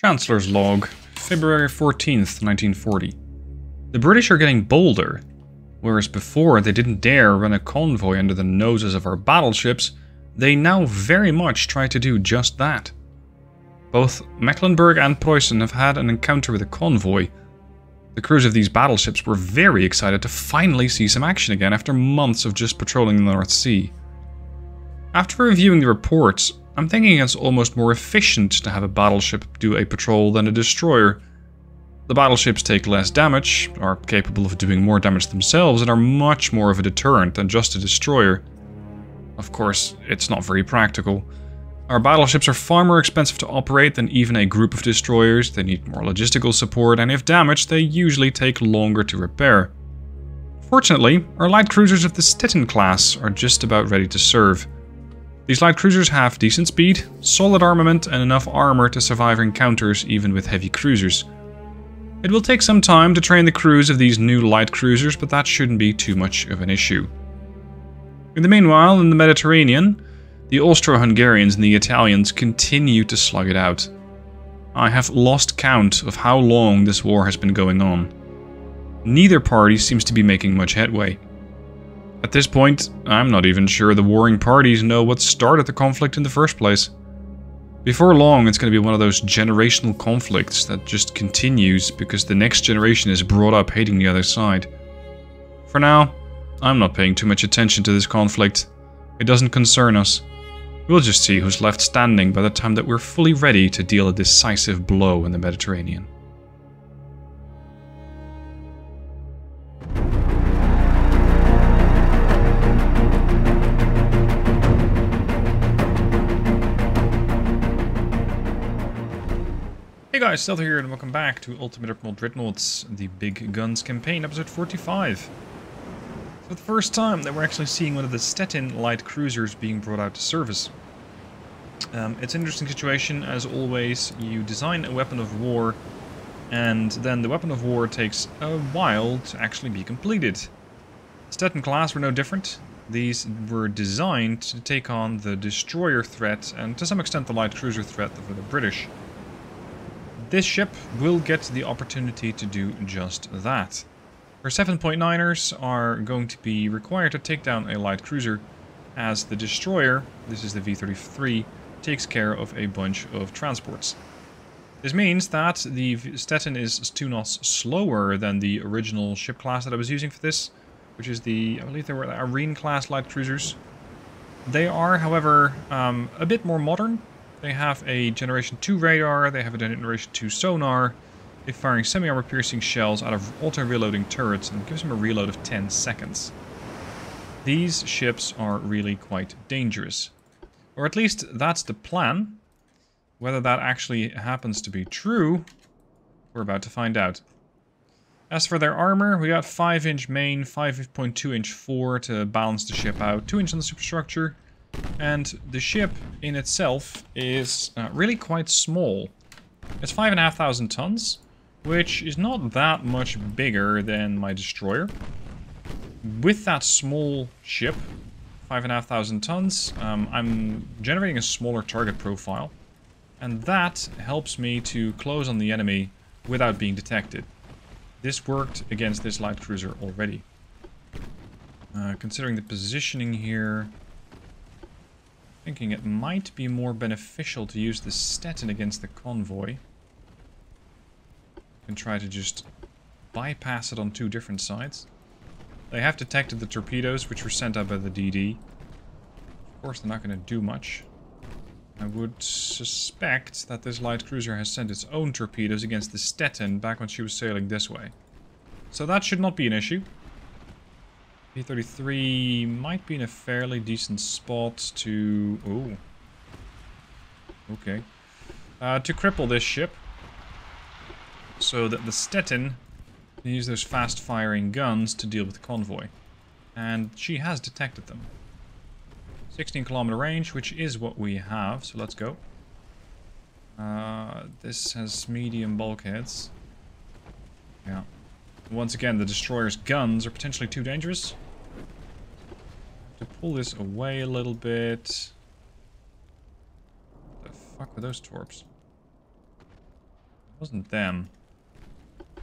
Chancellor's Log, February 14th, 1940. The British are getting bolder. Whereas before they didn't dare run a convoy under the noses of our battleships, they now very much try to do just that. Both Mecklenburg and Preußen have had an encounter with a convoy. The crews of these battleships were very excited to finally see some action again after months of just patrolling the North Sea. After reviewing the reports, I'm thinking it's almost more efficient to have a battleship do a patrol than a destroyer. The battleships take less damage, are capable of doing more damage themselves, and are much more of a deterrent than just a destroyer. Of course, it's not very practical. Our battleships are far more expensive to operate than even a group of destroyers, they need more logistical support, and if damaged, they usually take longer to repair. Fortunately, our light cruisers of the Stettin class are just about ready to serve. These light cruisers have decent speed, solid armament, and enough armor to survive encounters even with heavy cruisers. It will take some time to train the crews of these new light cruisers, but that shouldn't be too much of an issue. In the meanwhile, in the Mediterranean, the Austro-Hungarians and the Italians continue to slug it out. I have lost count of how long this war has been going on. Neither party seems to be making much headway. At this point, I'm not even sure the warring parties know what started the conflict in the first place. Before long, it's going to be one of those generational conflicts that just continues because the next generation is brought up hating the other side. For now, I'm not paying too much attention to this conflict. It doesn't concern us. We'll just see who's left standing by the time that we're fully ready to deal a decisive blow in the Mediterranean. Guys, Stealth here and welcome back to Ultimate Admiral Dreadnoughts, the Big Guns campaign, episode 45. For the first time that we're actually seeing one of the Stettin light cruisers being brought out to service. Um, it's an interesting situation, as always, you design a weapon of war, and then the weapon of war takes a while to actually be completed. Stettin class were no different. These were designed to take on the destroyer threat, and to some extent the light cruiser threat for the British. This ship will get the opportunity to do just that. Her 7.9ers are going to be required to take down a light cruiser as the destroyer, this is the V-33, takes care of a bunch of transports. This means that the Stettin is two knots slower than the original ship class that I was using for this, which is the, I believe they were the Arene class light cruisers. They are, however, um, a bit more modern they have a Generation 2 radar, they have a Generation 2 sonar, they're firing semi-armor piercing shells out of auto-reloading turrets and gives them a reload of 10 seconds. These ships are really quite dangerous. Or at least that's the plan. Whether that actually happens to be true, we're about to find out. As for their armor, we got 5-inch main, 5.2-inch fore to balance the ship out, 2-inch on the superstructure, and the ship in itself is uh, really quite small. It's 5,500 tons, which is not that much bigger than my destroyer. With that small ship, 5,500 tons, um, I'm generating a smaller target profile. And that helps me to close on the enemy without being detected. This worked against this light cruiser already. Uh, considering the positioning here, thinking it might be more beneficial to use the Stettin against the convoy. And try to just bypass it on two different sides. They have detected the torpedoes, which were sent out by the DD. Of course, they're not going to do much. I would suspect that this light cruiser has sent its own torpedoes against the Stettin back when she was sailing this way. So that should not be an issue. V-33 might be in a fairly decent spot to... Oh. Okay. Uh, to cripple this ship. So that the Stettin can use those fast-firing guns to deal with the convoy. And she has detected them. 16 kilometer range, which is what we have, so let's go. Uh, this has medium bulkheads. Yeah. Once again, the destroyer's guns are potentially too dangerous to pull this away a little bit. The fuck were those torps? It wasn't them.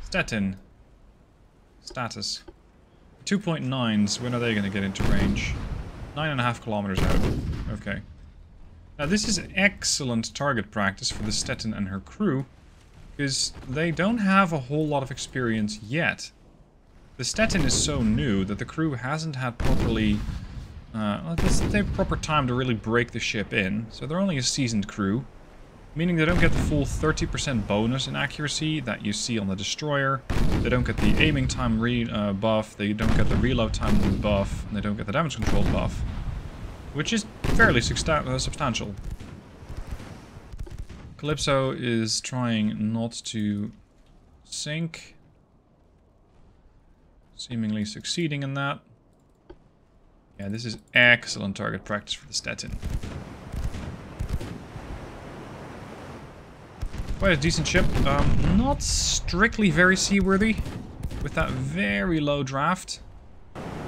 Stettin. Status. 2.9s, when are they going to get into range? Nine and a half kilometers out. Okay. Now this is excellent target practice for the Stettin and her crew, because they don't have a whole lot of experience yet. The Stettin is so new that the crew hasn't had properly... Uh, let's say proper time to really break the ship in, so they're only a seasoned crew. Meaning they don't get the full 30% bonus in accuracy that you see on the destroyer. They don't get the aiming time re uh, buff, they don't get the reload time buff, and they don't get the damage control buff. Which is fairly uh, substantial. Calypso is trying not to sink. Seemingly succeeding in that. Yeah, this is excellent target practice for the Stettin. Quite a decent ship. Um, not strictly very seaworthy. With that very low draft.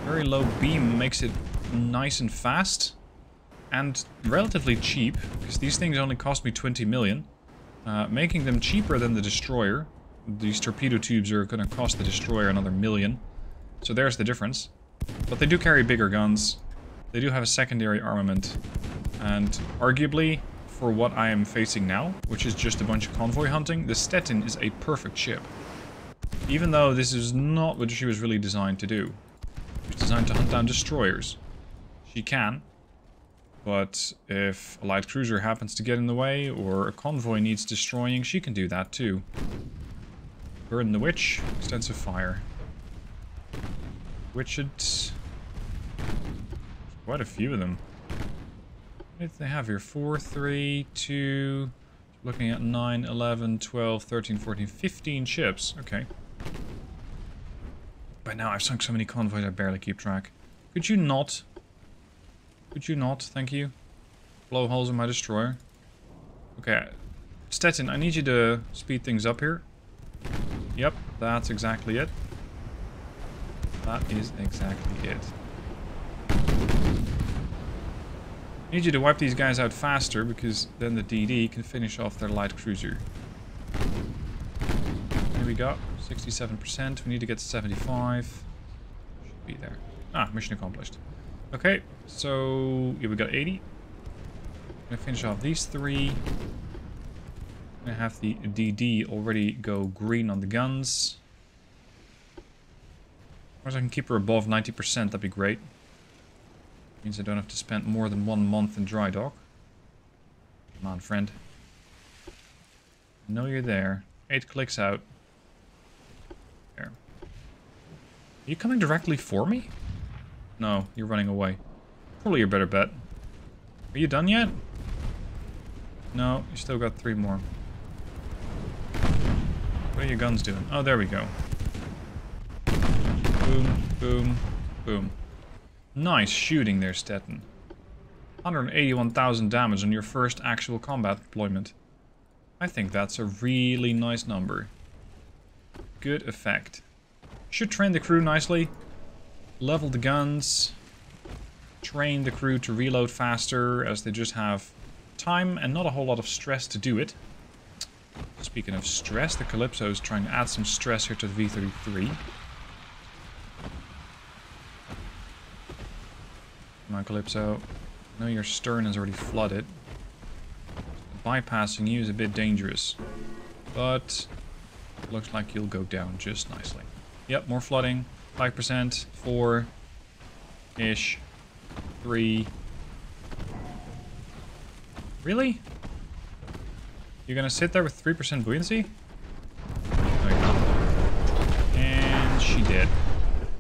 Very low beam makes it nice and fast. And relatively cheap, because these things only cost me 20 million. Uh, making them cheaper than the destroyer. These torpedo tubes are going to cost the destroyer another million. So there's the difference. But they do carry bigger guns. They do have a secondary armament. And arguably, for what I am facing now, which is just a bunch of convoy hunting, the Stettin is a perfect ship. Even though this is not what she was really designed to do. She was designed to hunt down destroyers. She can, but if a light cruiser happens to get in the way, or a convoy needs destroying, she can do that too. Burn the Witch, extensive fire. Witched... Quite a few of them. What do they have here? 4, 3, 2... Looking at 9, 11, 12, 13, 14, 15 ships. Okay. By now I've sunk so many convoys I barely keep track. Could you not? Could you not? Thank you. Blow holes in my destroyer. Okay. Stettin, I need you to speed things up here. Yep, that's exactly it. That is exactly it. I need you to wipe these guys out faster, because then the DD can finish off their light cruiser. Here we go. 67%. We need to get to 75. Should be there. Ah, mission accomplished. Okay, so yeah, we got 80. I'm gonna finish off these three. I'm gonna have the DD already go green on the guns. Course, I can keep her above 90%, that'd be great. Means I don't have to spend more than one month in dry dock. Come on, friend. I know you're there. Eight clicks out. There. Are you coming directly for me? No, you're running away. Probably your better bet. Are you done yet? No, you still got three more. What are your guns doing? Oh, there we go. Boom, boom, boom. Nice shooting there, Stettin. 181,000 damage on your first actual combat deployment. I think that's a really nice number. Good effect. Should train the crew nicely. Level the guns. Train the crew to reload faster as they just have time and not a whole lot of stress to do it. Speaking of stress, the Calypso is trying to add some stress here to the V-33. Calypso. I know your stern is already flooded. Bypassing you is a bit dangerous. But looks like you'll go down just nicely. Yep, more flooding. 5%, 4-ish, 3. Really? You're gonna sit there with 3% buoyancy? And she did.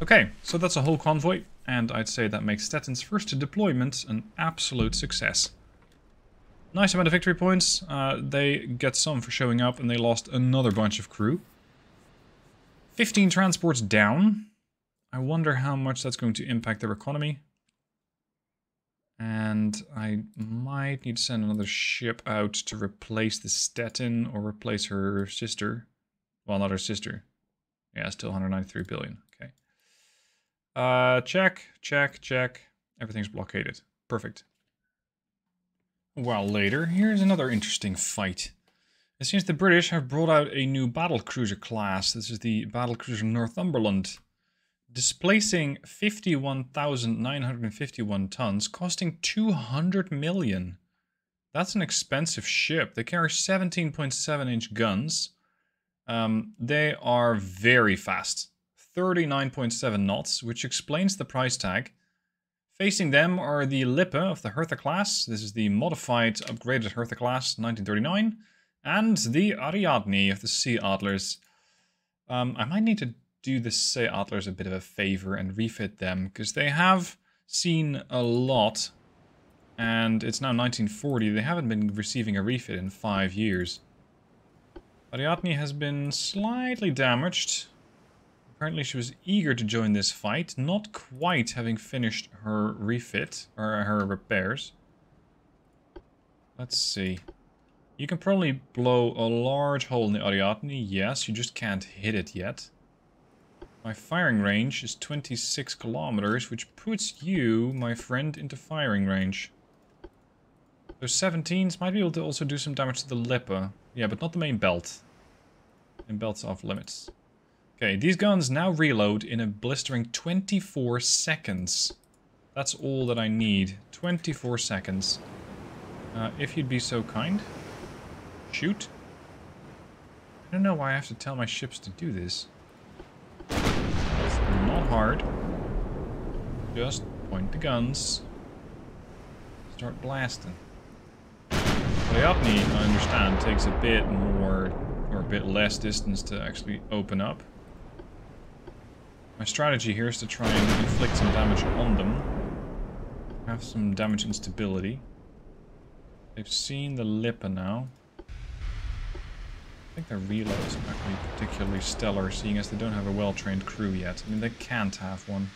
Okay, so that's a whole convoy and I'd say that makes Stettin's first deployment an absolute success. Nice amount of victory points, uh, they get some for showing up and they lost another bunch of crew. 15 transports down. I wonder how much that's going to impact their economy. And I might need to send another ship out to replace the Stettin or replace her sister. Well, not her sister. Yeah, still 193 billion. Uh, check, check, check. Everything's blockaded. Perfect. Well, later, here's another interesting fight. It seems the British have brought out a new battle cruiser class. This is the battle cruiser Northumberland. Displacing 51,951 tons, costing 200 million. That's an expensive ship. They carry 17.7 inch guns. Um, they are very fast. 39.7 knots, which explains the price tag. Facing them are the Lippe of the Hertha class. This is the modified, upgraded Hertha class, 1939. And the Ariadne of the Seeadlers. Um, I might need to do the Seeadlers a bit of a favor and refit them, because they have seen a lot. And it's now 1940. They haven't been receiving a refit in five years. Ariadne has been slightly damaged. Apparently she was eager to join this fight, not quite having finished her refit, or her repairs. Let's see. You can probably blow a large hole in the Ariadne, yes, you just can't hit it yet. My firing range is 26 kilometers, which puts you, my friend, into firing range. Those 17s might be able to also do some damage to the Lippe. Yeah, but not the main belt. And belt's off limits. Okay, these guns now reload in a blistering 24 seconds. That's all that I need. 24 seconds. Uh, if you'd be so kind. Shoot. I don't know why I have to tell my ships to do this. It's not hard. Just point the guns. Start blasting. Ariadne, I understand, takes a bit more or a bit less distance to actually open up. My strategy here is to try and inflict some damage on them. Have some damage instability. They've seen the Lippe now. I think their reload is not particularly stellar, seeing as they don't have a well-trained crew yet. I mean, they can't have one.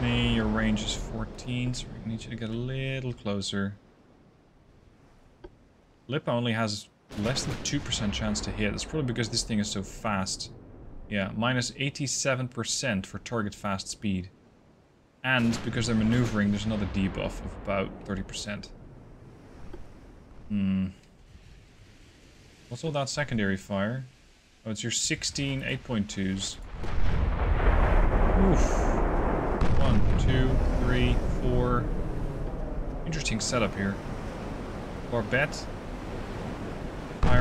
me. your range is 14, so we need you to get a little closer. Lippe only has less than 2% chance to hit. That's probably because this thing is so fast. Yeah, minus 87% for target fast speed. And because they're maneuvering, there's another debuff of about 30%. Hmm. What's all that secondary fire? Oh, it's your 16 8.2s. Oof. One, two, three, four. Interesting setup here. Barbette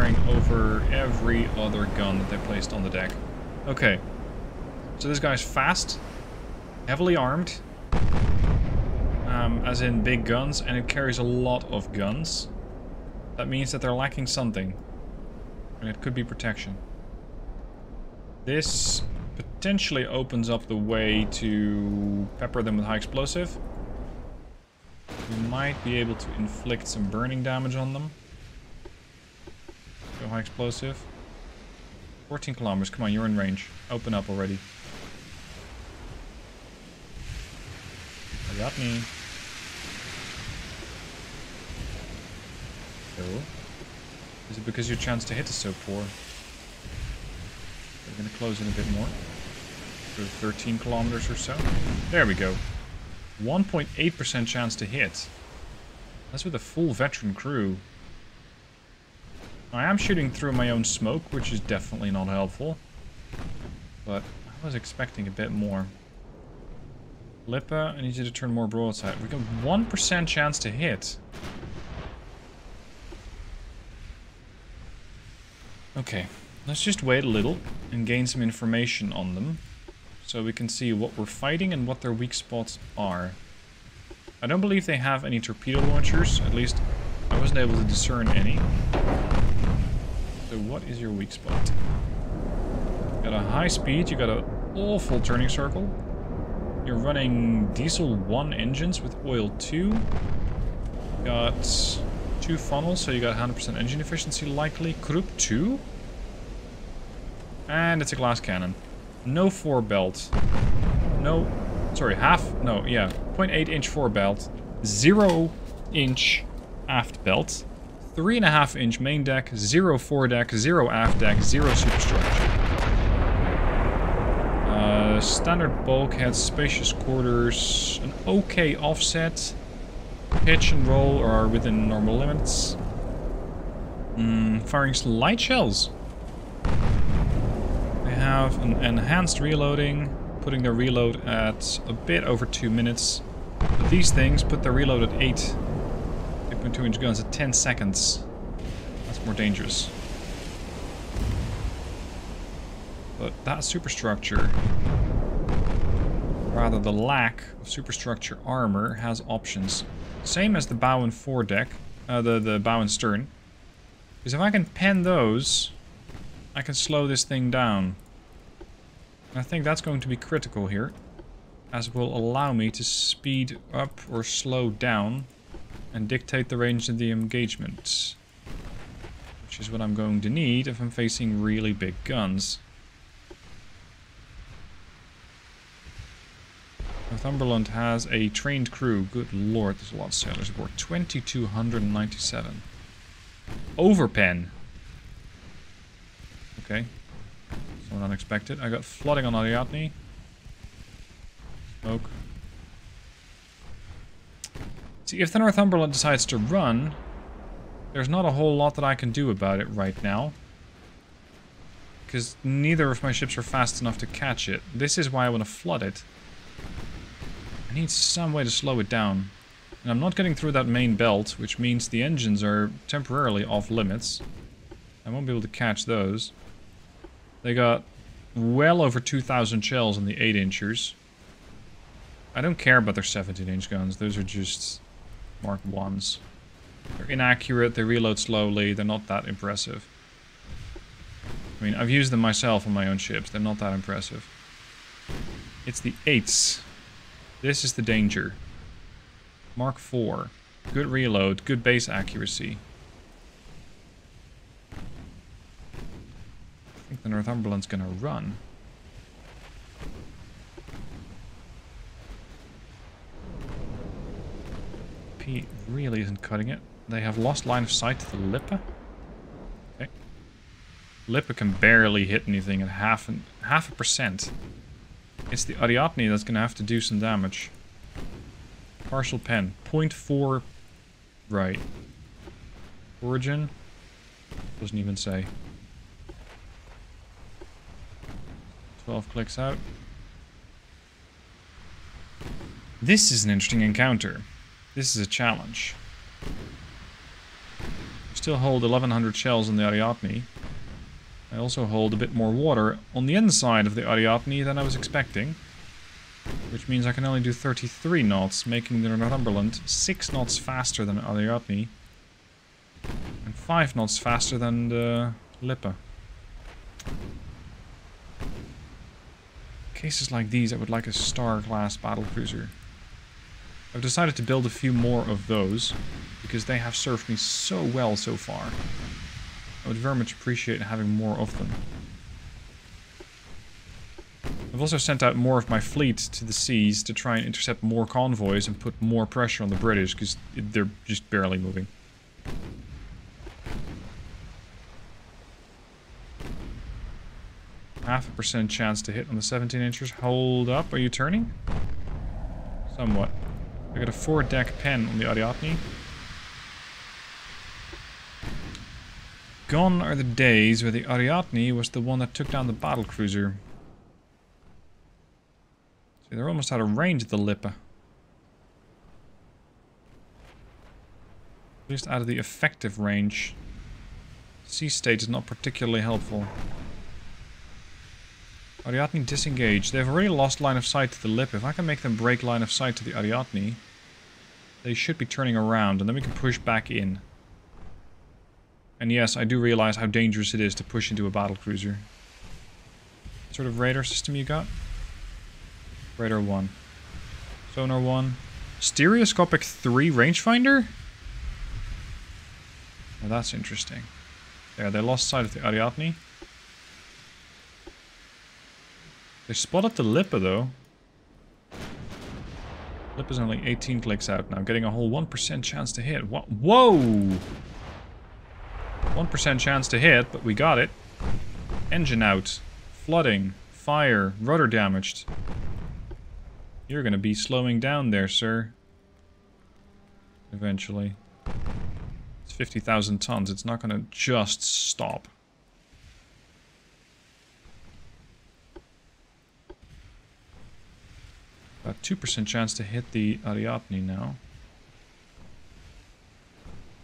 firing over every other gun that they placed on the deck. Okay. So this guy's fast, heavily armed, um, as in big guns, and it carries a lot of guns. That means that they're lacking something. And it could be protection. This potentially opens up the way to pepper them with high explosive. We might be able to inflict some burning damage on them. Go high explosive. 14 kilometers. Come on, you're in range. Open up already. I got me. Oh. Is it because your chance to hit is so poor? We're going to close in a bit more. Go 13 kilometers or so. There we go. 1.8% chance to hit. That's with a full veteran crew. I am shooting through my own smoke, which is definitely not helpful. But I was expecting a bit more. Lippe, I need you to turn more broadside. We got 1% chance to hit. Okay, let's just wait a little and gain some information on them. So we can see what we're fighting and what their weak spots are. I don't believe they have any torpedo launchers, at least I wasn't able to discern any. So what is your weak spot? You got a high speed, you got an awful turning circle. You're running diesel 1 engines with oil 2. You got two funnels, so you got 100% engine efficiency likely. Krupp 2. And it's a glass cannon. No 4 belt. No, sorry, half, no, yeah, 0.8 inch 4 belt. 0 inch aft belt. Three and a half inch main deck, zero foredeck, zero aft deck, zero superstructure. Uh, standard bulkhead, spacious quarters, an okay offset. Pitch and roll are within normal limits. Mm, firing light shells. They have an enhanced reloading, putting their reload at a bit over 2 minutes. But these things put their reload at 8. 8.2 inch guns at 10 seconds. That's more dangerous. But that superstructure, rather the lack of superstructure armor, has options. Same as the bow and foredeck, uh, the, the bow and stern. Because if I can pen those, I can slow this thing down. I think that's going to be critical here. As it will allow me to speed up or slow down and dictate the range of the engagement. Which is what I'm going to need if I'm facing really big guns. Northumberland has a trained crew. Good lord, there's a lot of sailors aboard. 2,297. Overpen. Okay. Somewhat unexpected. I got flooding on Ariadne. Smoke. See, if the Northumberland decides to run, there's not a whole lot that I can do about it right now. Because neither of my ships are fast enough to catch it. This is why I want to flood it. I need some way to slow it down. And I'm not getting through that main belt, which means the engines are temporarily off limits. I won't be able to catch those. They got well over 2,000 shells on the 8-inchers. I don't care about their 17-inch guns. Those are just Mark 1s. They're inaccurate, they reload slowly, they're not that impressive. I mean, I've used them myself on my own ships. They're not that impressive. It's the 8s. This is the danger. Mark 4. Good reload, good base accuracy. I think the Northumberland's gonna run. P really isn't cutting it. They have lost line of sight to the Lippe. Okay. Lippe can barely hit anything at half, an, half a percent. It's the Ariadne that's gonna have to do some damage. Partial pen. 0.4 right. Origin? Doesn't even say. 12 clicks out. This is an interesting encounter. This is a challenge. I still hold 1100 shells in the Ariadne. I also hold a bit more water on the inside of the Ariadne than I was expecting. Which means I can only do 33 knots, making the Northumberland 6 knots faster than Ariadne. And 5 knots faster than the Lippe. Cases like these, I would like a star-class battlecruiser. I've decided to build a few more of those, because they have served me so well so far. I would very much appreciate having more of them. I've also sent out more of my fleet to the seas to try and intercept more convoys and put more pressure on the British, because they're just barely moving. Half a percent chance to hit on the 17 inches. Hold up, are you turning? Somewhat. I got a four deck pen on the Ariadne. Gone are the days where the Ariadne was the one that took down the battle cruiser. See, they're almost out of range of the Lippe. At least out of the effective range. Sea state is not particularly helpful. Ariadne disengage. They've already lost line of sight to the Lippe. If I can make them break line of sight to the Ariadne, they should be turning around, and then we can push back in. And yes, I do realize how dangerous it is to push into a battle cruiser. What sort of radar system you got? Radar 1. Sonar 1. Stereoscopic 3 rangefinder? Well, that's interesting. Yeah, they lost sight of the Ariadne. They spotted the Lippe though. Lippe is only 18 clicks out now, getting a whole 1% chance to hit. What? Whoa! 1% chance to hit, but we got it. Engine out. Flooding. Fire. Rudder damaged. You're gonna be slowing down there, sir. eventually. It's 50,000 tons. It's not to just stop. About 2% chance to hit the Ariadne now.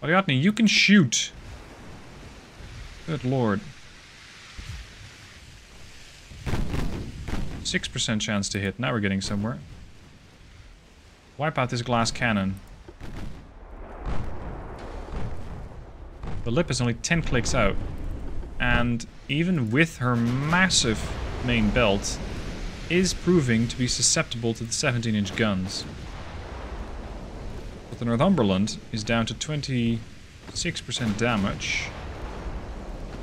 Ariadne, you can shoot! Good lord. 6% chance to hit. Now we're getting somewhere. Wipe out this glass cannon. The Lippe is only 10 clicks out. And even with her massive main belt, is proving to be susceptible to the 17-inch guns. But the Northumberland is down to 26% damage.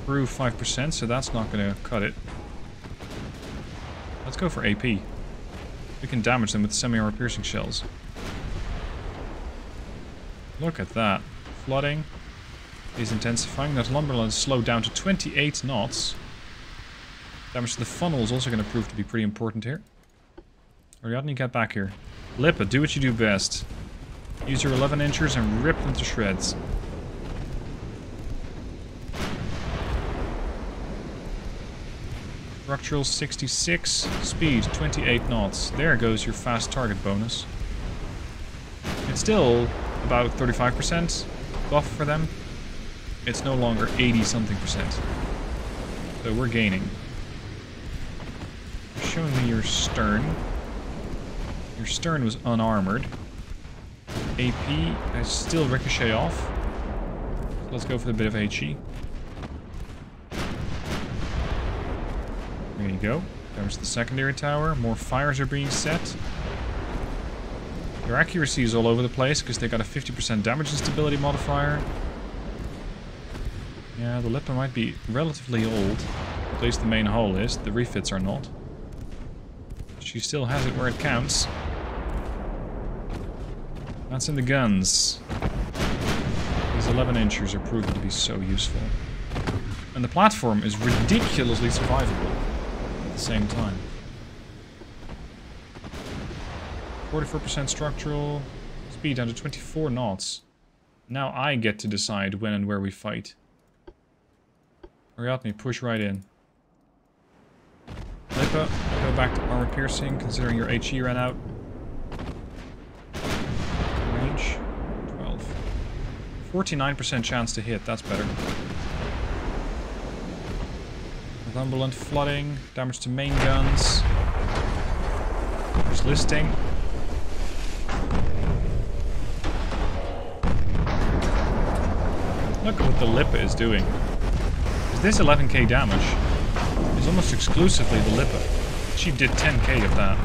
Through 5%, so that's not going to cut it. Let's go for AP. We can damage them with semi-armor piercing shells. Look at that. Flooding is intensifying. That Northumberland slowed down to 28 knots. Damage to the funnel is also going to prove to be pretty important here. Ariadne, get back here. Lippe, do what you do best. Use your 11 inchers and rip them to shreds. Structural 66, speed 28 knots. There goes your fast target bonus. It's still about 35% buff for them. It's no longer 80 something percent. So we're gaining showing me your stern. Your stern was unarmored. AP, I still ricochet off. So let's go for the bit of HE. There you go. There's the secondary tower. More fires are being set. Their accuracy is all over the place because they got a 50% damage and stability modifier. Yeah, the Lippe might be relatively old. At least the main hull is. The refits are not. She still has it where it counts. That's in the guns. These 11 inchers are proving to be so useful. And the platform is ridiculously survivable at the same time. 44% structural, speed down to 24 knots. Now I get to decide when and where we fight. Ariadne, push right in. Lippe, go back to armor piercing, considering your HE ran out. Range, 12. 49% chance to hit, that's better. Northumberland flooding, damage to main guns. There's listing. Look at what the Lippe is doing. Is this 11k damage? It's almost exclusively the Lippe. She did 10k of that.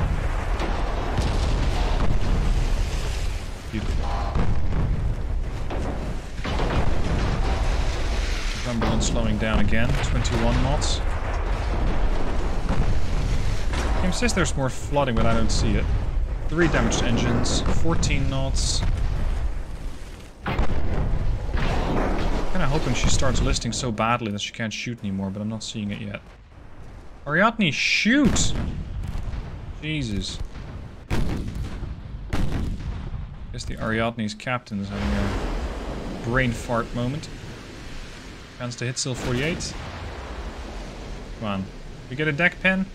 Cumberland slowing down again, 21 knots. Game says there's more flooding, but I don't see it. Three damaged engines, 14 knots. Kinda hoping she starts listing so badly that she can't shoot anymore, but I'm not seeing it yet. Ariadne, shoot! Jesus. I Guess the Ariadne's captain is having a brain fart moment. Chance to hit still 48. Come on. We get a deck pen.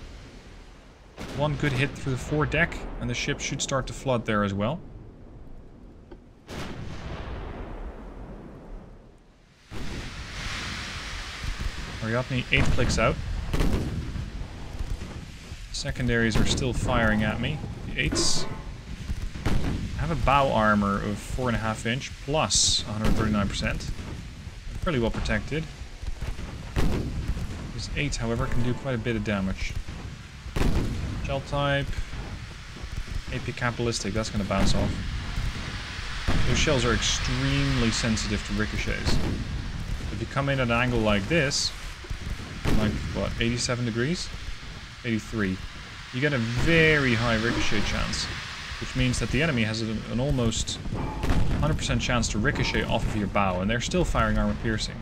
One good hit through the fore deck, and the ship should start to flood there as well. Ariadne, 8 clicks out. Secondaries are still firing at me. The eights. I have a bow armor of 4.5 inch plus 139%. Fairly well protected. This 8, however, can do quite a bit of damage. Shell type. AP capitalistic, that's going to bounce off. Those shells are extremely sensitive to ricochets. If you come in at an angle like this, like, what, 87 degrees? 83. You get a very high ricochet chance, which means that the enemy has an, an almost 100% chance to ricochet off of your bow, and they're still firing armor piercing.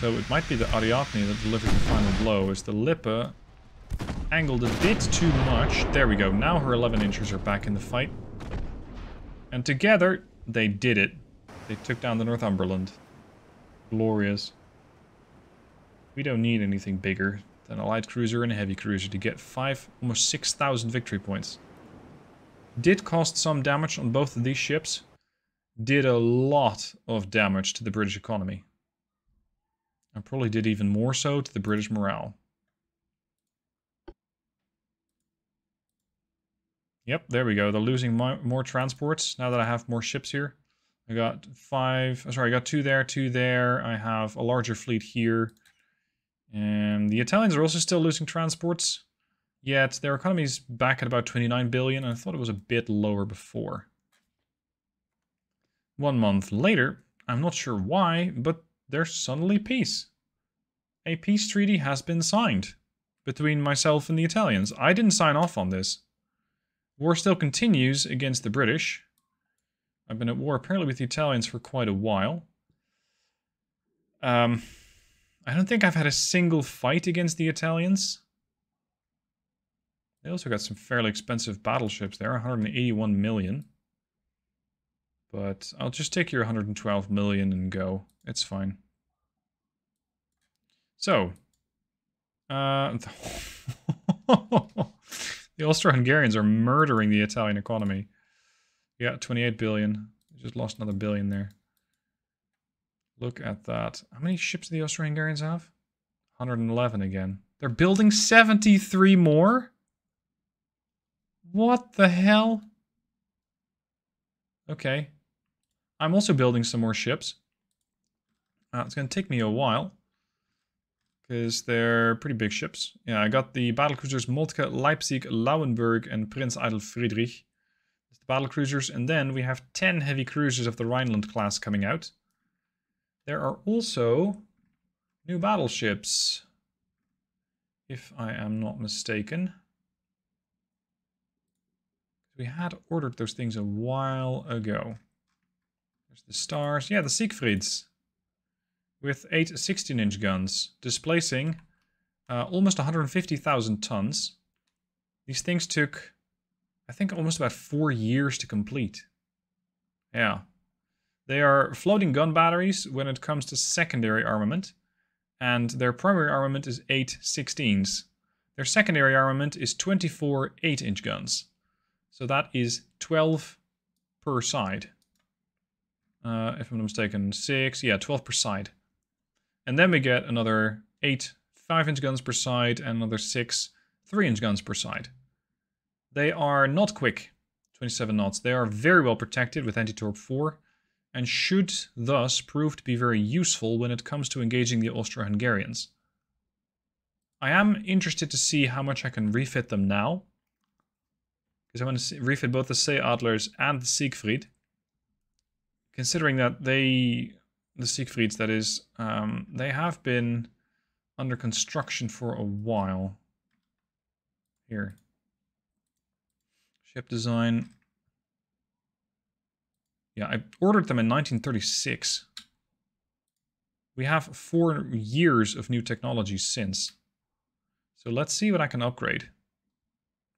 So it might be the Ariadne that delivers the final blow, as the Lippe angled a bit too much. There we go, now her 11 inchers are back in the fight. And together, they did it. They took down the Northumberland. Glorious. We don't need anything bigger than a light cruiser and a heavy cruiser to get five, almost 6,000 victory points. Did cost some damage on both of these ships. Did a lot of damage to the British economy. And probably did even more so to the British morale. Yep, there we go. They're losing more transports now that I have more ships here. I got five, sorry, I got two there, two there. I have a larger fleet here. And the Italians are also still losing transports. Yet their economy is back at about 29 billion. And I thought it was a bit lower before. One month later, I'm not sure why, but there's suddenly peace. A peace treaty has been signed between myself and the Italians. I didn't sign off on this. War still continues against the British. I've been at war apparently with the Italians for quite a while. Um, I don't think I've had a single fight against the Italians. They also got some fairly expensive battleships there, 181 million. But I'll just take your 112 million and go. It's fine. So, uh, The Austro-Hungarians are murdering the Italian economy. Yeah, 28 billion. Just lost another billion there. Look at that. How many ships do the Austro-Hungarians have? 111 again. They're building 73 more? What the hell? Okay. I'm also building some more ships. Uh, it's going to take me a while because they're pretty big ships. Yeah, I got the battlecruisers Moltke, Leipzig, Lauenburg, and Prince Eitel Friedrich. That's the battlecruisers, and then we have 10 heavy cruisers of the Rhineland class coming out. There are also new battleships, if I am not mistaken. We had ordered those things a while ago. There's the stars. Yeah, the Siegfrieds with eight 16-inch guns, displacing uh, almost 150,000 tons. These things took, I think, almost about four years to complete. Yeah. They are floating gun batteries when it comes to secondary armament, and their primary armament is 8 16s. Their secondary armament is 24 8-inch guns. So that is 12 per side. Uh, if I'm not mistaken, 6, yeah, 12 per side. And then we get another 8 5-inch guns per side and another 6 3-inch guns per side. They are not quick, 27 knots. They are very well protected with anti-torp 4 and should thus prove to be very useful when it comes to engaging the Austro-Hungarians. I am interested to see how much I can refit them now. Because I want to refit both the Seeadlers and the Siegfried. Considering that they the Siegfrieds, that is, um, they have been under construction for a while. Here. Ship design. Yeah, I ordered them in 1936. We have four years of new technology since. So let's see what I can upgrade.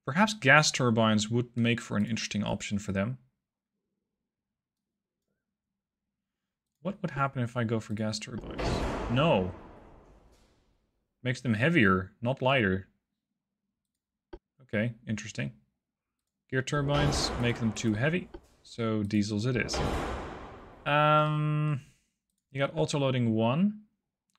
Perhaps gas turbines would make for an interesting option for them. What would happen if I go for gas turbines? No. Makes them heavier, not lighter. Okay, interesting. Gear turbines make them too heavy, so diesels it is. Um, you got auto loading one.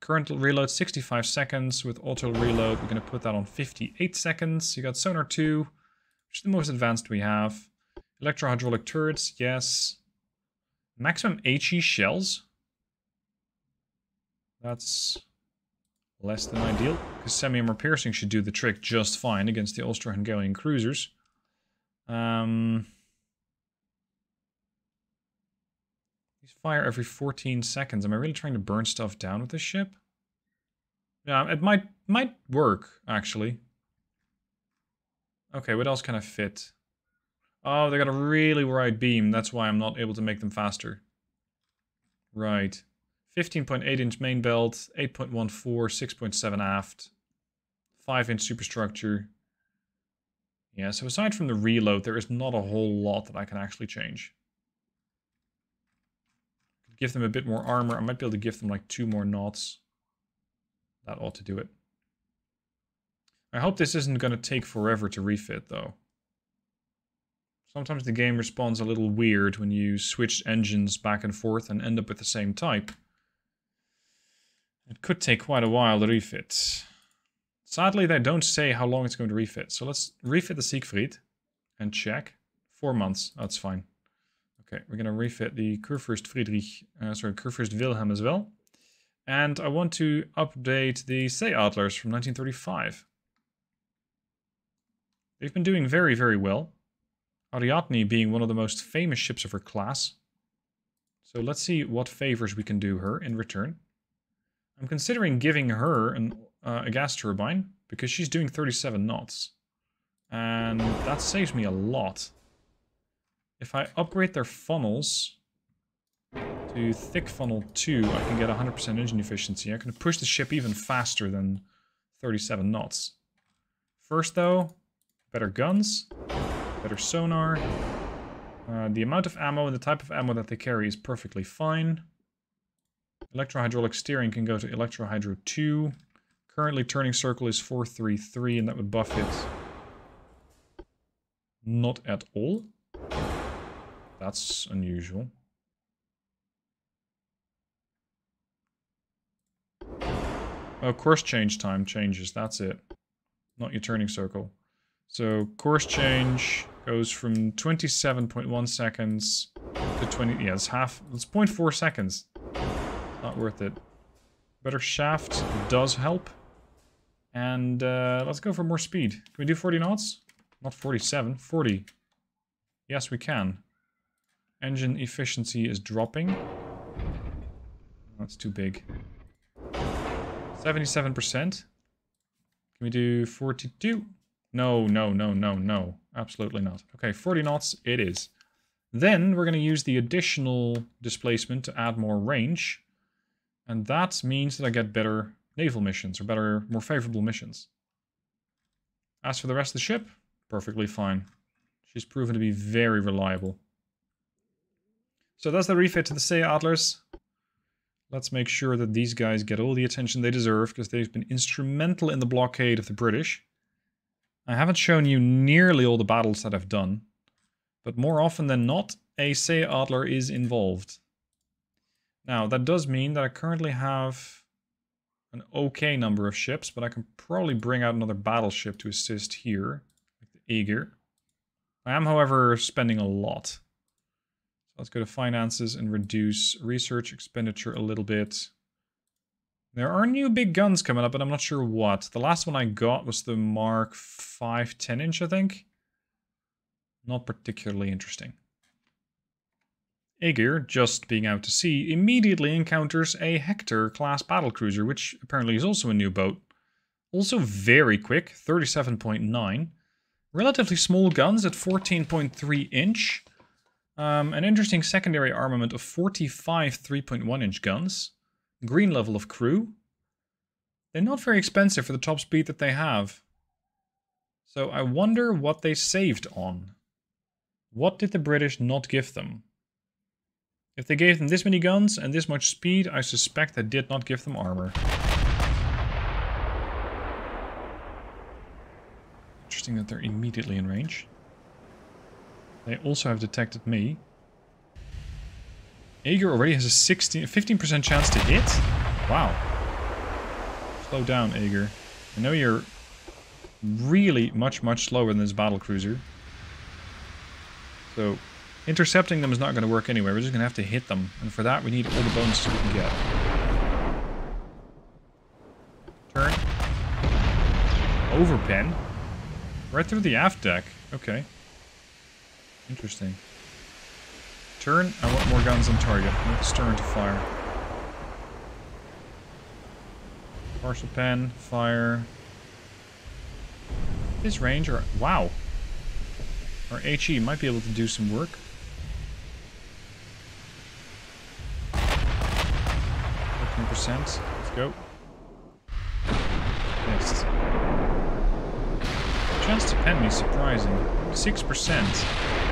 Current reload 65 seconds. With auto reload, we're going to put that on 58 seconds. You got sonar 2, which is the most advanced we have. Electro-hydraulic turrets, yes. Maximum HE shells? That's less than ideal, because semi-armor piercing should do the trick just fine against the Austro-Hungarian cruisers. Um, these fire every 14 seconds. Am I really trying to burn stuff down with this ship? Yeah, it might might work, actually. Okay, what else can I fit? Oh, they got a really wide beam. That's why I'm not able to make them faster. Right. 15.8 inch main belt, 8.14, 6.7 aft, 5 inch superstructure. Yeah, so aside from the reload, there is not a whole lot that I can actually change. Give them a bit more armor. I might be able to give them like two more knots. That ought to do it. I hope this isn't going to take forever to refit, though. Sometimes the game responds a little weird when you switch engines back and forth and end up with the same type. It could take quite a while to refit. Sadly, they don't say how long it's going to refit. So let's refit the Siegfried and check. Four months, that's fine. Okay, we're going to refit the Kurfürst Friedrich, uh, sorry, Kurfürst Wilhelm as well. And I want to update the Seeadlers from 1935. They've been doing very, very well. Ariadne being one of the most famous ships of her class. So let's see what favors we can do her in return. I'm considering giving her an, uh, a gas turbine because she's doing 37 knots. And that saves me a lot. If I upgrade their funnels to thick funnel 2, I can get 100% engine efficiency. I can push the ship even faster than 37 knots. First though, better guns, better sonar. Uh, the amount of ammo and the type of ammo that they carry is perfectly fine. Electro-hydraulic steering can go to Electro-hydro 2. Currently turning circle is 433 and that would buff it. Not at all. That's unusual. Oh, course change time changes, that's it. Not your turning circle. So course change goes from 27.1 seconds to 20, yeah, it's half, it's 0.4 seconds. Not worth it. Better shaft does help. And uh, let's go for more speed. Can we do 40 knots? Not 47, 40. Yes, we can. Engine efficiency is dropping. Oh, that's too big. 77%. Can we do 42? No, no, no, no, no. Absolutely not. Okay, 40 knots it is. Then we're going to use the additional displacement to add more range. And that means that I get better naval missions, or better, more favorable missions. As for the rest of the ship, perfectly fine. She's proven to be very reliable. So that's the refit to the Seeadlers. Let's make sure that these guys get all the attention they deserve, because they've been instrumental in the blockade of the British. I haven't shown you nearly all the battles that I've done, but more often than not, a Seeadler is involved. Now, that does mean that I currently have an okay number of ships, but I can probably bring out another battleship to assist here, like the Aegir. I am, however, spending a lot. So let's go to finances and reduce research expenditure a little bit. There are new big guns coming up, but I'm not sure what. The last one I got was the Mark 5 10 inch, I think. Not particularly interesting. Aegir, just being out to sea, immediately encounters a Hector class battlecruiser, which apparently is also a new boat. Also very quick, 37.9. Relatively small guns at 14.3 inch. Um, an interesting secondary armament of 45 3.1 inch guns. Green level of crew. They're not very expensive for the top speed that they have. So I wonder what they saved on. What did the British not give them? If they gave them this many guns and this much speed, I suspect they did not give them armor. Interesting that they're immediately in range. They also have detected me. Aegir already has a 16, 15% chance to hit? Wow. Slow down, Aegir. I know you're really much, much slower than this battle cruiser. So Intercepting them is not going to work anyway. We're just going to have to hit them. And for that, we need all the bonuses we can get. Turn. Overpen. Right through the aft deck. Okay. Interesting. Turn. I want more guns on target. The turn to fire. Partial pen. Fire. His range or wow. Our HE might be able to do some work. percent Let's go. Missed. Chance to pen me surprising. 6%. I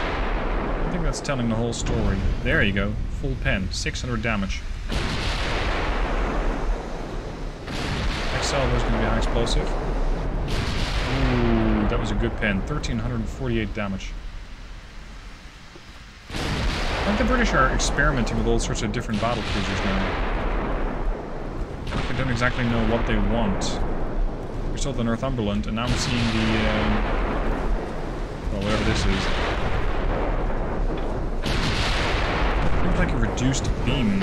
think think that's telling the whole story. There you go. Full pen. 600 damage. Next is going to be high explosive. Ooh, that was a good pen. 1348 damage. I think the British are experimenting with all sorts of different battle cruisers now. I don't exactly know what they want. We saw the Northumberland, and now I'm seeing the... Um, well, whatever this is. Looks like a reduced beam.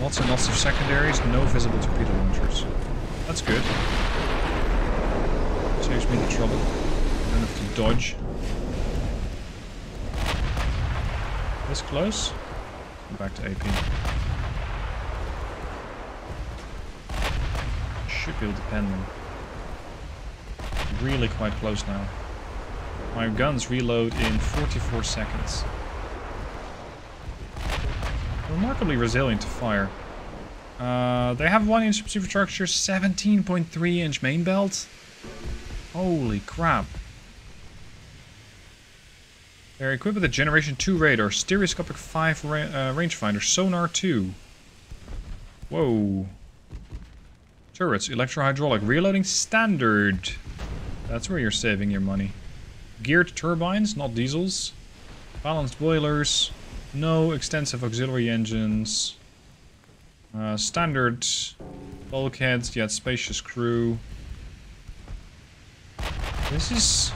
Lots and lots of secondaries, no visible torpedo launchers. That's good. Saves me the trouble. I don't have to dodge. This close? Back to AP. Should be able to pen them. Really quite close now. My guns reload in 44 seconds. Remarkably resilient to fire. Uh, they have 1 inch superstructure, 17.3 inch main belt. Holy crap. They're equipped with a Generation 2 radar, stereoscopic 5 ra uh, rangefinder, sonar 2. Whoa. Turrets, electro-hydraulic, reloading standard. That's where you're saving your money. Geared turbines, not diesels. Balanced boilers. No extensive auxiliary engines. Uh, standard bulkheads, yet spacious crew. This is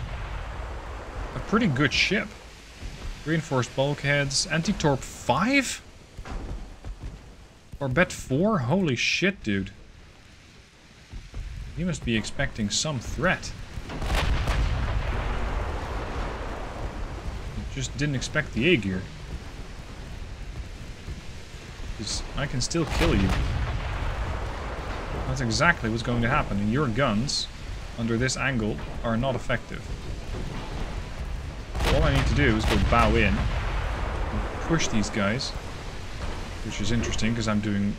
a pretty good ship. Reinforced bulkheads. Anti-torp 5? Or bet 4? Holy shit, dude. You must be expecting some threat. You just didn't expect the Aegir. Because I can still kill you. That's exactly what's going to happen, and your guns, under this angle, are not effective all I need to do is go bow in, and push these guys, which is interesting because I'm doing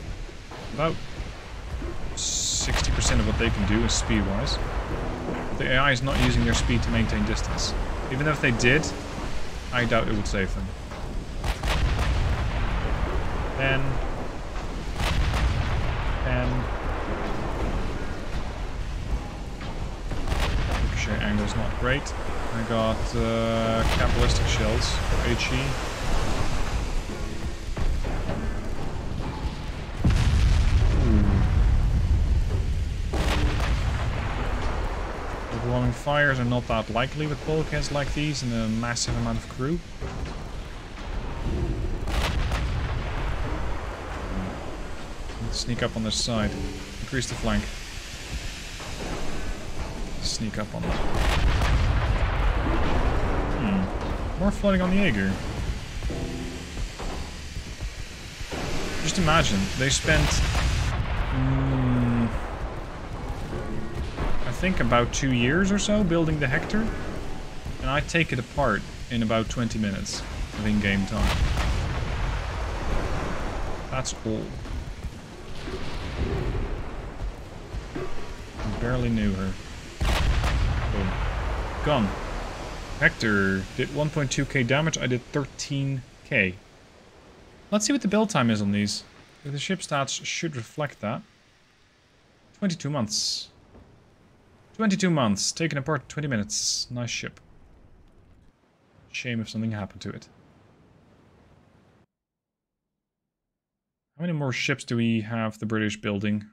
about 60% of what they can do is speed-wise. The AI is not using their speed to maintain distance. Even if they did, I doubt it would save them. Then... Then... Ricochet angle's not great. I got uh, capitalistic shells for HE. Overwhelming fires are not that likely with bulkheads like these and a massive amount of crew. Let's sneak up on this side. Increase the flank. Sneak up on that. More flooding on the Jaeger. Just imagine, they spent... Mm, I think about two years or so building the Hector. And I take it apart in about 20 minutes of in-game time. That's all. Barely knew her. Boom. Gone. Hector did 1.2k damage, I did 13k. Let's see what the build time is on these. The ship stats should reflect that. 22 months. 22 months, taken apart 20 minutes. Nice ship. Shame if something happened to it. How many more ships do we have the British building?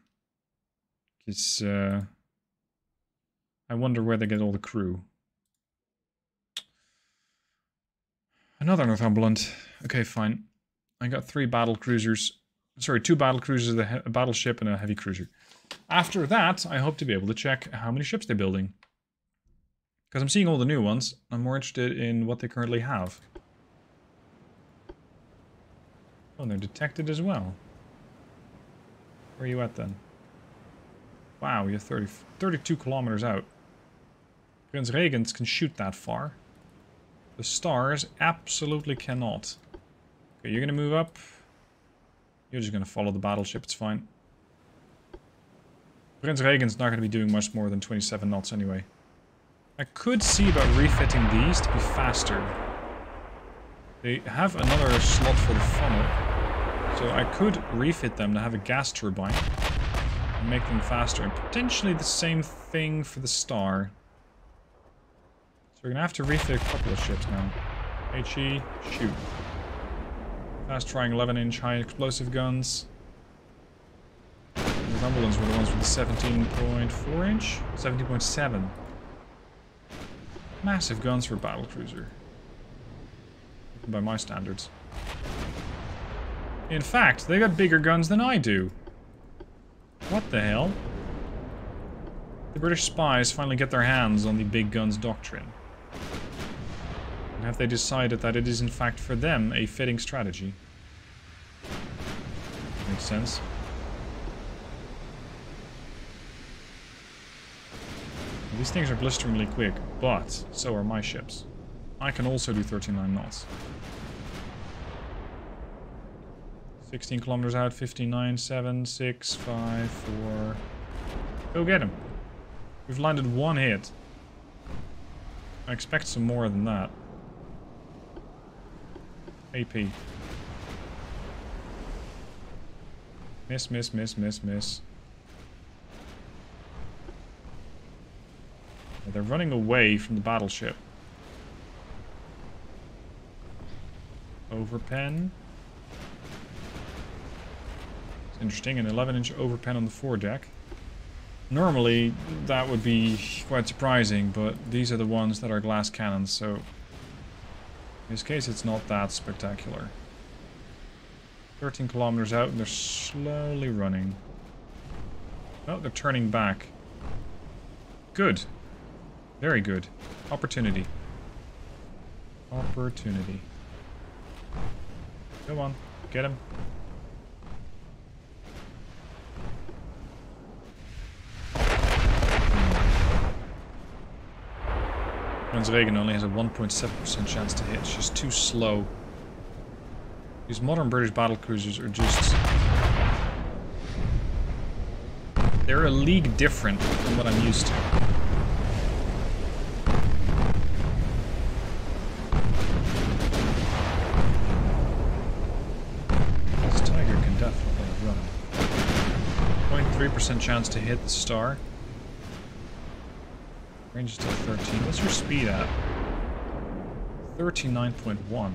Because, uh, I wonder where they get all the crew. Another Northumberland. Okay, fine. I got three battle cruisers. Sorry, two battle cruisers, a battleship, and a heavy cruiser. After that, I hope to be able to check how many ships they're building. Because I'm seeing all the new ones. I'm more interested in what they currently have. Oh, they're detected as well. Where are you at then? Wow, you're 30, 32 kilometers out. Prince Regent can shoot that far. The stars absolutely cannot. Okay, you're gonna move up. You're just gonna follow the battleship, it's fine. Prince Regent's not gonna be doing much more than 27 knots anyway. I could see about refitting these to be faster. They have another slot for the funnel. So I could refit them to have a gas turbine. And make them faster. And potentially the same thing for the star. We're to have to refit a couple of ships now. HE, shoot. Fast trying 11 inch high explosive guns. The Northumberlands were the ones with the 17.4 inch? 17.7. Massive guns for battle cruiser. By my standards. In fact, they got bigger guns than I do. What the hell? The British spies finally get their hands on the big guns doctrine. Have they decided that it is in fact for them a fitting strategy? Makes sense. These things are blisteringly quick, but so are my ships. I can also do 39 knots. 16 kilometers out, 59, 7, 6, 5, 4. Go get him. We've landed one hit. I expect some more than that. AP. Miss, miss, miss, miss, miss. They're running away from the battleship. Overpen. It's interesting, an 11 inch overpen on the foredeck. Normally, that would be quite surprising, but these are the ones that are glass cannons, so... In this case, it's not that spectacular. 13 kilometers out, and they're slowly running. Oh, they're turning back. Good. Very good. Opportunity. Opportunity. Come on. Get him. Prinz Regent only has a 1.7% chance to hit. She's too slow. These modern British battle cruisers are just... They're a league different from what I'm used to. 0.3% chance to hit the star. Range is to 13. What's your speed at? 39.1.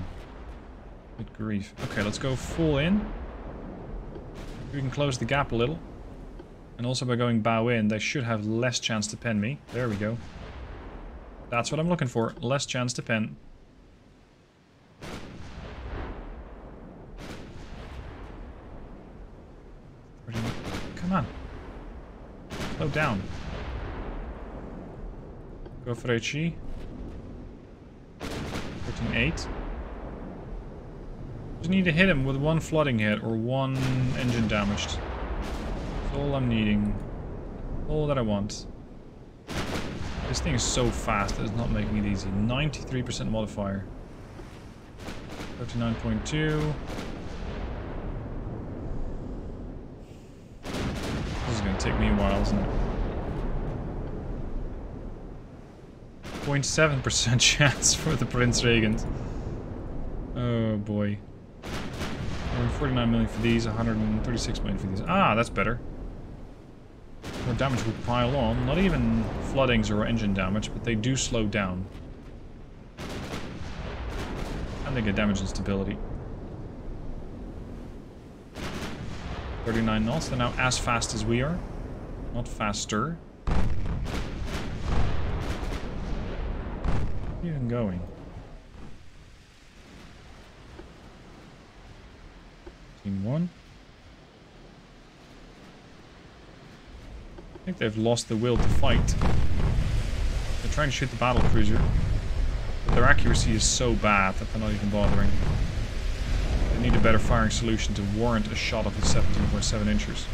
Good grief. Okay, let's go full in. We can close the gap a little. And also by going bow in, they should have less chance to pen me. There we go. That's what I'm looking for. Less chance to pen. Come on. Slow down. Go for HE. 13.8. Just need to hit him with one flooding hit or one engine damaged. That's all I'm needing. All that I want. This thing is so fast that it's not making it easy. 93% modifier. 39.2. take me a while, isn't it? 0.7% chance for the Prince Regent. Oh boy. 49 million for these, 136 million for these. Ah, that's better. More damage would pile on. Not even floodings or engine damage, but they do slow down. And they get damage and stability. 39 knots, they're now as fast as we are. Not faster. Even going. Team one. I think they've lost the will to fight. They're trying to shoot the battle cruiser. But their accuracy is so bad that they're not even bothering. They need a better firing solution to warrant a shot of the 17.7 inches.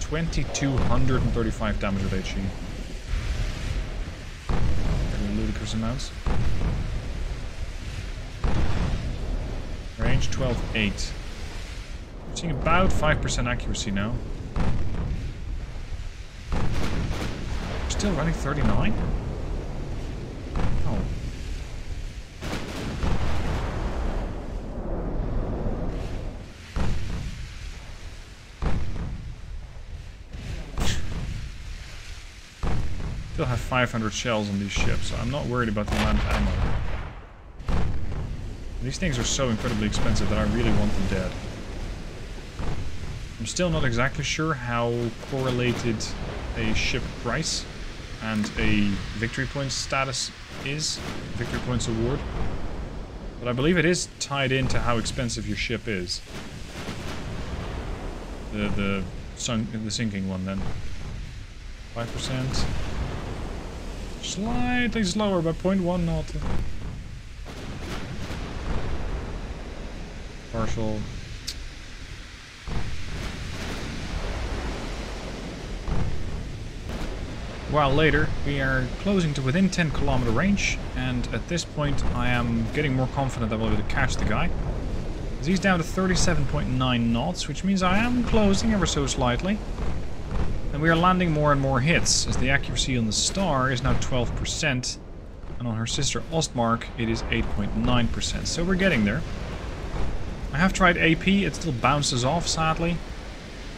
2235 damage with HE. Very ludicrous amounts. Range 12.8. Seeing about 5% accuracy now. Still running 39? Oh. 500 shells on these ships, so I'm not worried about the amount of ammo. These things are so incredibly expensive that I really want them dead. I'm still not exactly sure how correlated a ship price and a victory points status is, victory points award. But I believe it is tied into how expensive your ship is. The the sunk the sinking one then. Five percent. Slightly slower by 0.1 knot. Partial. While later, we are closing to within 10 kilometer range, and at this point I am getting more confident that we'll be able to catch the guy. He's down to 37.9 knots, which means I am closing ever so slightly. And we are landing more and more hits, as the accuracy on the star is now 12%, and on her sister Ostmark it is 8.9%, so we're getting there. I have tried AP, it still bounces off sadly,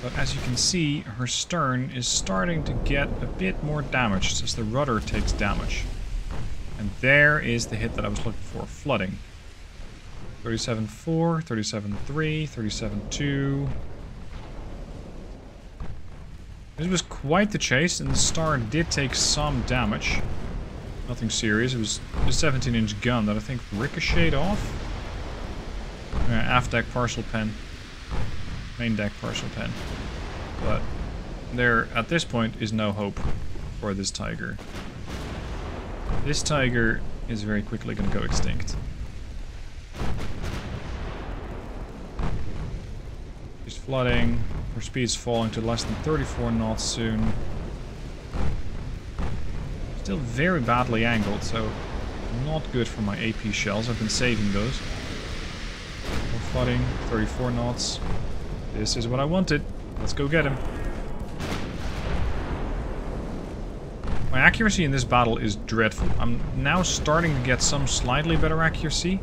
but as you can see, her stern is starting to get a bit more damaged as the rudder takes damage. And there is the hit that I was looking for, flooding. 37.4, 37.3, 37.2, this was quite the chase, and the star did take some damage. Nothing serious. It was a 17-inch gun that I think ricocheted off. Uh, aft deck partial pen. Main deck partial pen. But there, at this point, is no hope for this tiger. This tiger is very quickly going to go extinct. She's flooding. Her speed's falling to less than 34 knots soon. Still very badly angled, so not good for my AP shells. I've been saving those. More flooding, 34 knots. This is what I wanted. Let's go get him. My accuracy in this battle is dreadful. I'm now starting to get some slightly better accuracy.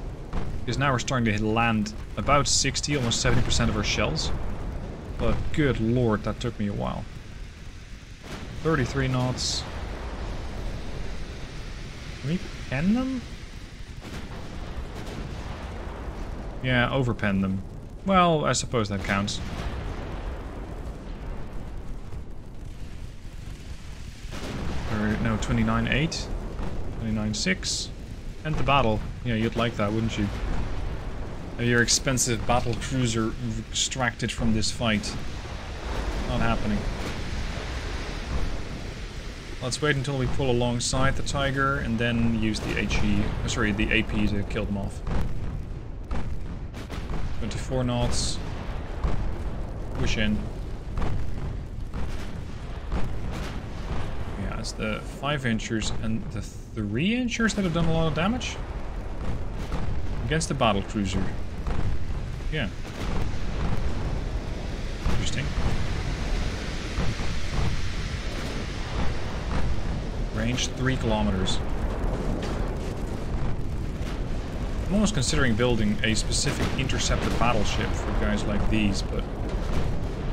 Because now we're starting to land about 60, almost 70% of our shells. But good lord, that took me a while. 33 knots. Can we pen them? Yeah, overpen them. Well, I suppose that counts. Or, no, 29.8. 29.6. End the battle. Yeah, you'd like that, wouldn't you? Your expensive battle cruiser extracted from this fight. Not happening. Let's wait until we pull alongside the Tiger and then use the HE, uh, sorry, the AP to kill them off. 24 knots. Push in. Yeah, it's the 5 inchers and the 3 inchers that have done a lot of damage. Against the battle cruiser. Yeah. Interesting. Range 3 kilometers. I'm almost considering building a specific interceptor battleship for guys like these, but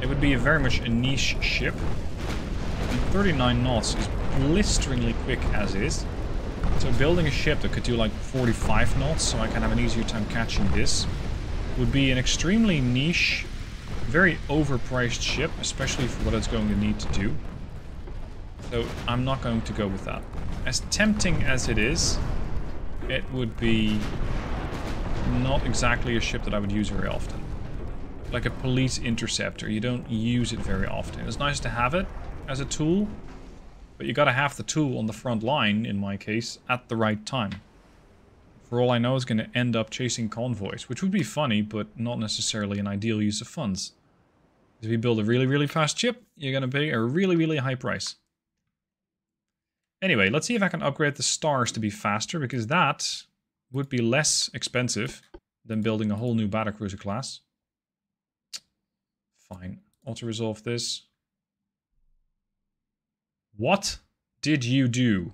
it would be a very much a niche ship. And 39 knots is blisteringly quick as is. So building a ship that could do like 45 knots, so I can have an easier time catching this, would be an extremely niche, very overpriced ship, especially for what it's going to need to do. So I'm not going to go with that. As tempting as it is, it would be not exactly a ship that I would use very often. Like a police interceptor, you don't use it very often. It's nice to have it as a tool, but you gotta have the tool on the front line, in my case, at the right time. For all I know, is gonna end up chasing convoys, which would be funny, but not necessarily an ideal use of funds. If you build a really, really fast ship, you're gonna pay a really, really high price. Anyway, let's see if I can upgrade the stars to be faster, because that would be less expensive than building a whole new battlecruiser class. Fine. Auto-resolve this. What? did you do?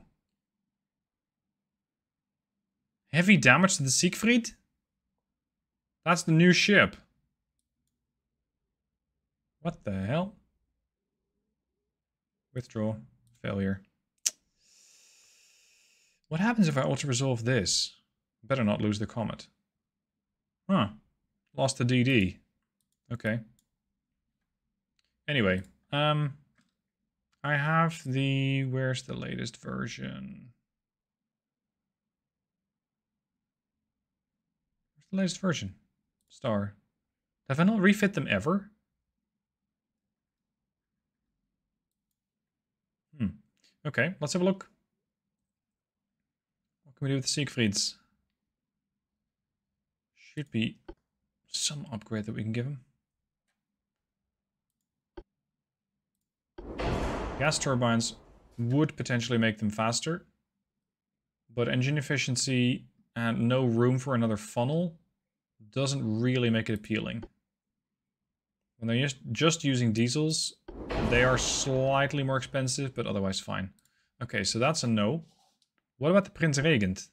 Heavy damage to the Siegfried? That's the new ship. What the hell? Withdraw. Failure. What happens if I auto-resolve this? Better not lose the comet. Huh. Lost the DD. Okay. Anyway, um, I have the, where's the latest version? The latest version? Star. Have I not refit them ever? Hmm. Okay, let's have a look. What can we do with the Siegfrieds? Should be some upgrade that we can give him. Gas turbines would potentially make them faster, but engine efficiency and no room for another funnel doesn't really make it appealing. When they're just, using diesels, they are slightly more expensive, but otherwise fine. Okay, so that's a no. What about the Prinz Regent?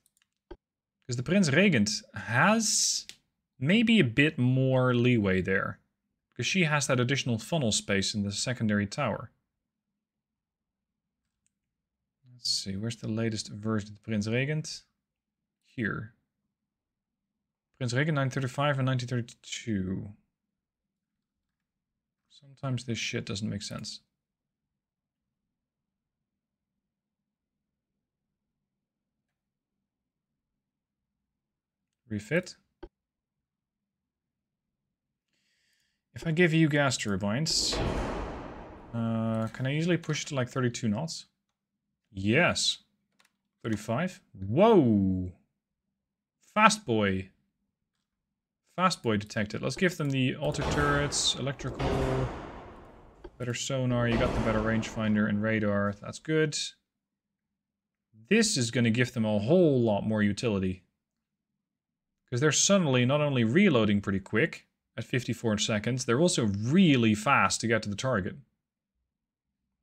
Because the Prinz Regent has maybe a bit more leeway there. Because she has that additional funnel space in the secondary tower. Let's see, where's the latest version of the Prinz Regent? Here. Prince Regent 935 and 1932. Sometimes this shit doesn't make sense. Refit. If I give you gas turbines, uh, can I easily push it to like 32 knots? Yes. 35. Whoa! Fast boy. Fast boy detected. Let's give them the auto turrets, electrical, better sonar. You got the better rangefinder and radar. That's good. This is going to give them a whole lot more utility. Because they're suddenly not only reloading pretty quick, at 54 seconds. They're also really fast to get to the target.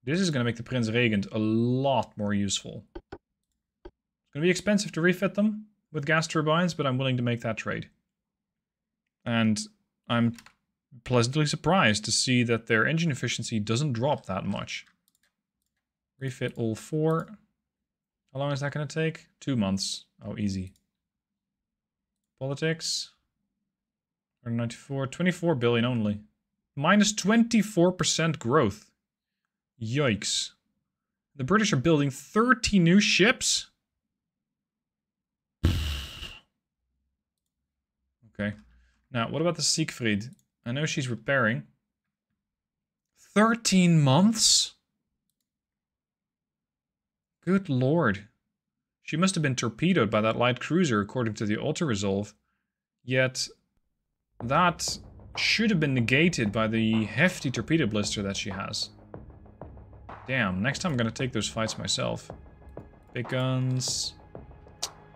This is going to make the Prinz Regent a lot more useful. It's going to be expensive to refit them with gas turbines, but I'm willing to make that trade. And I'm pleasantly surprised to see that their engine efficiency doesn't drop that much. Refit all four. How long is that going to take? Two months. Oh, easy. Politics. 94, 24 billion only. Minus 24% growth. Yikes. The British are building 30 new ships? Okay. Now, what about the Siegfried? I know she's repairing. 13 months? Good lord. She must have been torpedoed by that light cruiser according to the auto-resolve. Yet, that should have been negated by the hefty torpedo blister that she has. Damn, next time I'm gonna take those fights myself. Big guns.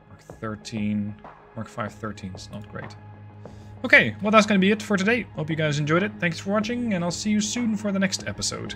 Mark 13. Mark 5 13 is not great. Okay, well that's gonna be it for today. Hope you guys enjoyed it. Thanks for watching, and I'll see you soon for the next episode.